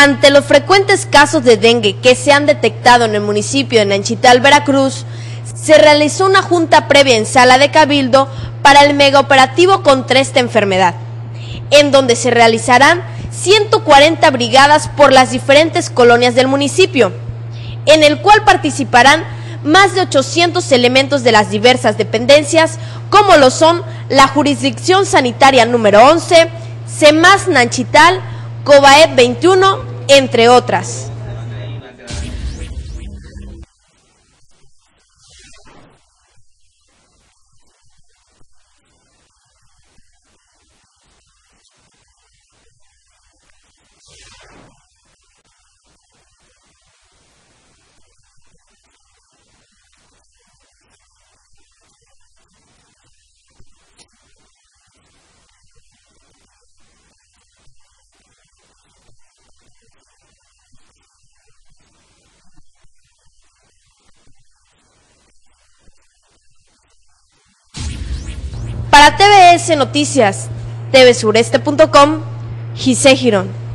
Ante los frecuentes casos de dengue que se han detectado en el municipio de Nanchital, Veracruz, se realizó una junta previa en sala de cabildo para el megaoperativo contra esta enfermedad, en donde se realizarán 140 brigadas por las diferentes colonias del municipio, en el cual participarán más de 800 elementos de las diversas dependencias, como lo son la Jurisdicción Sanitaria número 11, CEMAS Nanchital, COBAEP 21, entre otras. Para TBS Noticias, tvsureste.com, Gisé Girón.